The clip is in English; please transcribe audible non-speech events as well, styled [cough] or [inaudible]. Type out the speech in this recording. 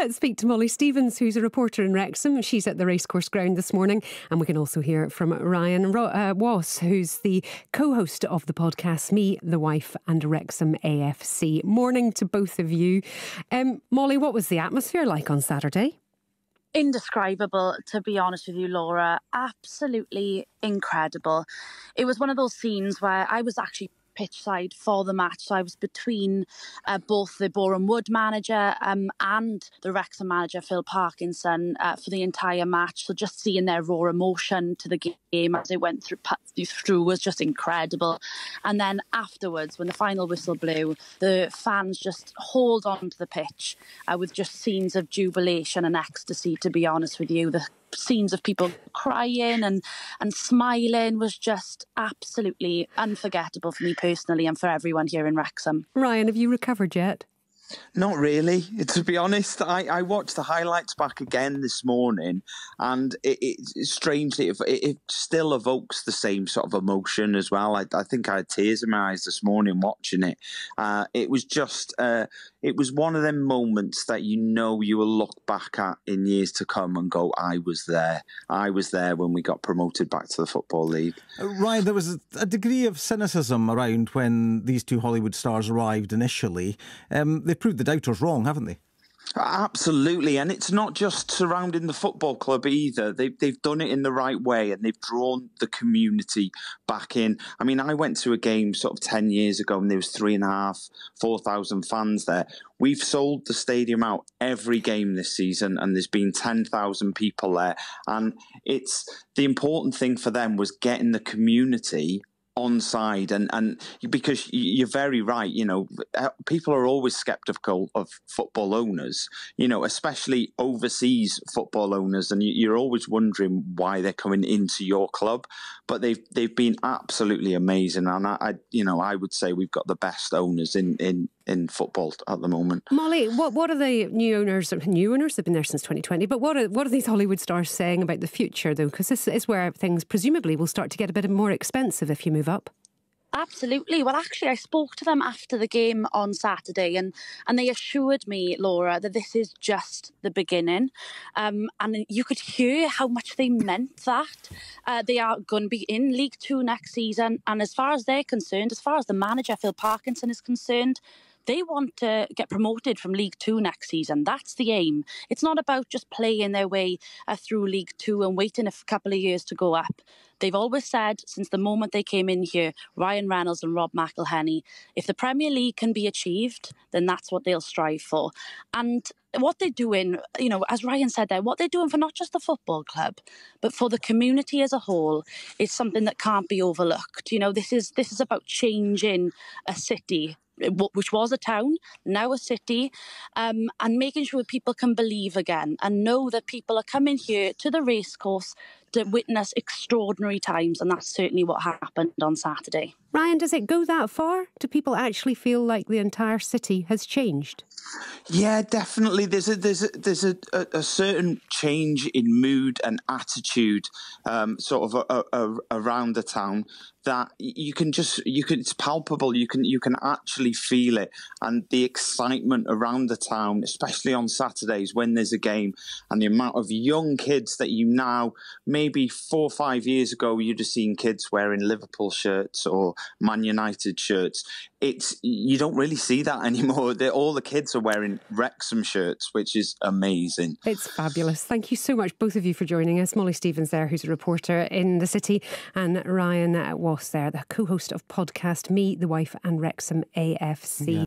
let's speak to Molly Stevens, who's a reporter in Wrexham. She's at the racecourse ground this morning. And we can also hear from Ryan Ro- uh, who's the co host of the podcast Me, the Wife, and Wrexham AFC. Morning to both of you. Um, Molly, what was the atmosphere like on Saturday? indescribable, to be honest with you, Laura. Absolutely incredible. It was one of those scenes where I was actually pitch side for the match. So I was between uh, both the Boreham Wood manager um, and the Wrexham manager, Phil Parkinson, uh, for the entire match. So just seeing their raw emotion to the game as it went through, through was just incredible. And then afterwards, when the final whistle blew, the fans just hauled onto the pitch uh, with just scenes of jubilation and ecstasy, to be honest with you. The scenes of people crying and and smiling was just absolutely unforgettable for me personally and for everyone here in Wrexham. Ryan, have you recovered yet? Not really, [laughs] to be honest. I, I watched the highlights back again this morning, and it, it strangely it, it, still evokes the same sort of emotion as well. I, I think I had tears in my eyes this morning watching it. Uh, it was just, uh, it was one of them moments that you know you will look back at in years to come and go, "I was there. I was there when we got promoted back to the football league." Uh, Ryan, there was a, a, degree of cynicism around when these two Hollywood stars arrived initially. Um, they proved the doubters wrong, haven't they? Absolutely, and it's not just surrounding the football club either. They've they've done it in the right way, and they've drawn the community back in. I mean, I went to a game sort of ten years ago, and there was three and a half, four thousand fans there. We've sold the stadium out every game this season, and there's been ten thousand people there. And it's the important thing for them was getting the community on side and and because you're very right you know uh, people are always skeptical of football owners you know especially overseas football owners and you're always wondering why they're coming into your club but they've they've been absolutely amazing and I, I you know I would say we've got the best owners in in in football at the moment. Molly, what what are the new owners? New owners have been there since 2020, but what are what are these Hollywood stars saying about the future though? Because this is where things presumably will start to get a bit more expensive if you move up. Absolutely. Well, actually, I spoke to them after the game on Saturday, and and they assured me, Laura, that this is just the beginning. Um, and you could hear how much they meant that. Uh, they are going to be in League Two next season, and as far as they're concerned, as far as the manager Phil Parkinson is concerned, they want to get promoted from League Two next season. That's the aim. It's not about just playing their way uh, through League Two and waiting a couple of years to go up. They've always said since the moment they came in here, Ryan Reynolds and Rob McElhenney, if the Premier League can be achieved, then that's what they'll strive for. And what they're doing, you know, as Ryan said there, what they're doing for not just the football club, but for the community as a whole is something that can't be overlooked. You know, this is this is about changing a city which was a town, now a city, um, and making sure people can believe again and know that people are coming here to the racecourse to witness extraordinary times, and that's certainly what happened on Saturday. Ryan, does it go that far? Do people actually feel like the entire city has changed? Yeah, definitely. There's a there's a there's a, a, a certain change in mood and attitude, um, sort of a, a, around the town that you can just you can it's palpable. You can you can actually feel it, and the excitement around the town, especially on Saturdays when there's a game, and the amount of young kids that you now maybe four or five years ago you'd have seen kids wearing Liverpool shirts or Man United shirts. It's you don't really see that [laughs] anymore. They're, all the kids are wearing Wrexham shirts, which is amazing. It's fabulous. Thank you so much, both of you, for joining us. Molly Stevens there, who's a reporter in the city, and Ryan Wass there, the co-host of podcast Me, the Wife, and Wrexham AFC. Yeah.